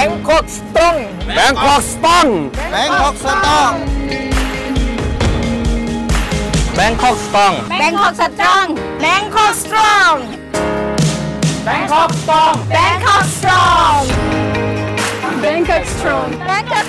Bangkok strong Bangkok strong Bangkok strong Bangkok strong Bangkok strong Bangkok strong. Bangkok strong Bangkok strong. Bangkok strong. Bangkok strong